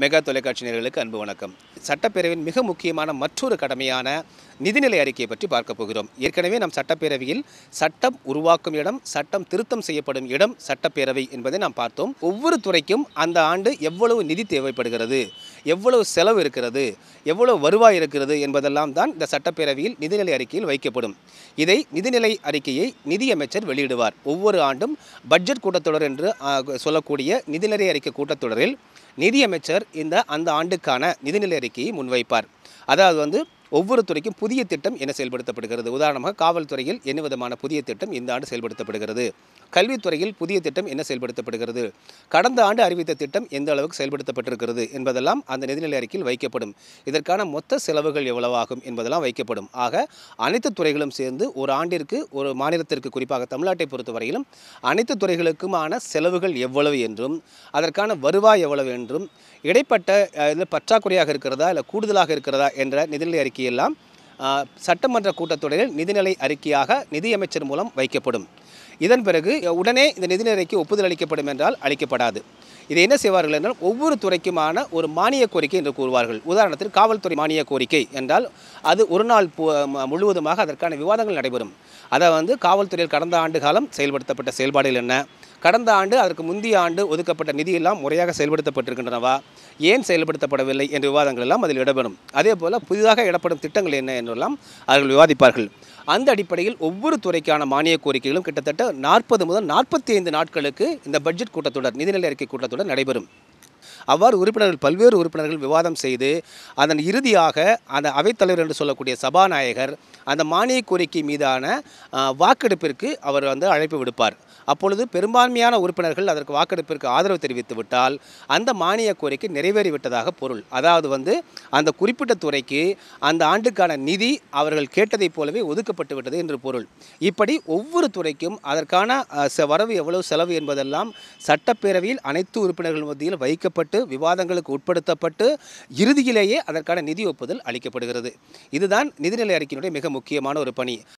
Mega தொலைக்காட்சி நேர்களுக்கு அன்பு வணக்கம். சட்டப்பேரவையின் மிக முக்கியமான மற்றொரு கடமையான நிதிநிலை அறிக்கையை பற்றி பார்க்க போகிறோம். ஏற்கனவே நம் சட்டப்பேரவையில் சட்டம் உருவாக்கும் இடம் சட்டம் திருத்தம் செய்யப்படும் இடம் சட்டப்பேரவை என்பதை நாம் பார்த்தோம். ஒவ்வொரு துறைக்கும் அந்த ஆண்டு எவ்வளவு நிதி தேவைப்படுகிறது? எவ்வளவு செலவு இருக்கிறது எவ்வளவு வருவாய் இருக்கிறது என்பதெல்லாம் தான் இந்த சட்டப்பேரவையில் நிதிநிலை அறிக்கையில் வைக்கப்படும். இதை நிதிநிலை அறிக்கையை நிதியமைச்சர் வெளியிடுவார். ஒவ்வொரு ஆண்டும் பட்ஜெட் கூட்டத்தொடர் என்று சொல்லக்கூடிய நிதிநிலை அறிக்கை கூட்டத்தொடரில் நிதியமைச்சர் இந்த அந்த ஆண்டுக்கான நிதிநிலை அறிக்கையை முன்வைப்பார். அதாவது வந்து ஒவ்வொரு துறைக்கும் புதிய திட்டம் என்ன செயல்படுத்தப்படுகிறது. உதாரணமாக காவல்துறையில் என்ன விதமான புதிய திட்டம் இந்த ஆண்டு செயல்படுத்தப்படுகிறது. கல்வித்துறையில் புதிய திட்டம் என்ன செயல்படுத்தப்படுகிறது? கடந்த ஆண்டு அறிவித்த திட்டம் எந்த அளவுக்கு செயல்படுத்தப்பட்டிருக்கிறது என்பதெல்லாம் அந்த நிதிநிலை அறிக்கையில் வைக்கப்படும். இதற்கான மொத்த செலவுகள் எவ்வளவாகும் என்பதெல்லாம் வைக்கப்படும். ஆக அனைத்து துறைகளும் சேர்ந்து ஒரு ஆண்டிற்கு ஒரு மாநிலத்திற்கு குறிப்பாக தமிழ்நாட்டை பொறுத்தவரையிலும் அனைத்து துறைகளுக்குமான செலவுகள் எவ்வளவு என்றும் அதற்கான வருவாய் எவ்வளவு என்றும் இடைப்பட்ட இது பற்றாக்குறையாக இருக்கிறதா இல்லை கூடுதலாக இருக்கிறதா என்ற நிதிநிலை அறிக்கையெல்லாம் சட்டமன்ற கூட்டத்தொடரில் நிதிநிலை அறிக்கையாக நிதியமைச்சர் மூலம் வைக்கப்படும். இதன் பிறகு உடனே இந்த நிதிநிலைக்கு ஒப்புதல் அளிக்கப்படும் என்றால் அளிக்கப்படாது. இதை என்ன செய்வார்கள் என்றால் ஒவ்வொரு துறைக்குமான ஒரு மானிய கோரிக்கை என்று கூறுவார்கள். உதாரணத்திற்கு காவல்துறை மானிய கோரிக்கை என்றால் அது ஒரு நாள் முழுவதுமாக அதற்கான விவாதங்கள் நடைபெறும். அதை வந்து காவல்துறையில் கடந்த ஆண்டு காலம் செயல்படுத்தப்பட்ட செயல்பாடுகள் என்ன? கடந்த ஆண்டு அதற்கு முந்தைய ஆண்டு ஒதுக்கப்பட்ட நிதியெல்லாம் முறையாக செயல்படுத்தப்பட்டிருக்கின்றனவா? ஏன் செயல்படுத்தப்படவில்லை என்ற விவாதங்கள் எல்லாம் அதில் இடம்பெறும். அதே போல் புதிதாக இடப்படும் திட்டங்கள் என்ன என்றெல்லாம் அவர்கள் விவாதிப்பார்கள். அந்த அடிப்படையில் ஒவ்வொரு துறைக்கான மானிய கோரிக்கைகளும் கிட்டத்தட்ட நாற்பது முதல் நாற்பத்தி ஐந்து நாட்களுக்கு இந்த பட்ஜெட் கூட்டத்தொடர் நிதிநிலை அறிக்கை கூட்டத்தொடர் நடைபெறும். அவ்வாறு உறுப்பினர்கள் பல்வேறு உறுப்பினர்கள் விவாதம் செய்து அதன் இறுதியாக அந்த அவைத்தலைவர் என்று சொல்லக்கூடிய சபாநாயகர் அந்த மானிய கோரிக்கை மீதான வாக்கெடுப்பிற்கு அவர் வந்து அழைப்பு விடுப்பார். அப்பொழுது பெரும்பான்மையான உறுப்பினர்கள் அதற்கு வாக்கெடுப்பிற்கு ஆதரவு தெரிவித்து விட்டால் அந்த மானிய கோரிக்கை நிறைவேறிவிட்டதாக பொருள். அதாவது வந்து அந்த குறிப்பிட்ட துறைக்கு அந்த ஆண்டுக்கான நிதி அவர்கள் கேட்டதைப் போலவே ஒதுக்கப்பட்டு விட்டது என்று பொருள். இப்படி ஒவ்வொரு துறைக்கும் அதற்கான வரவு எவ்வளவு செலவு என்பதெல்லாம் சட்டப்பேரவையில் அனைத்து உறுப்பினர்கள் மத்தியில் வைக்கப்பட்டு விவாதங்களுக்கு உட்படுத்தப்பட்டு இறுதியிலேயே அதற்கான நிதி ஒப்புதல் அளிக்கப்படுகிறது. இதுதான் நிதிநிலை அறிக்கையினுடைய மிக முக்கியமான ஒரு பணி.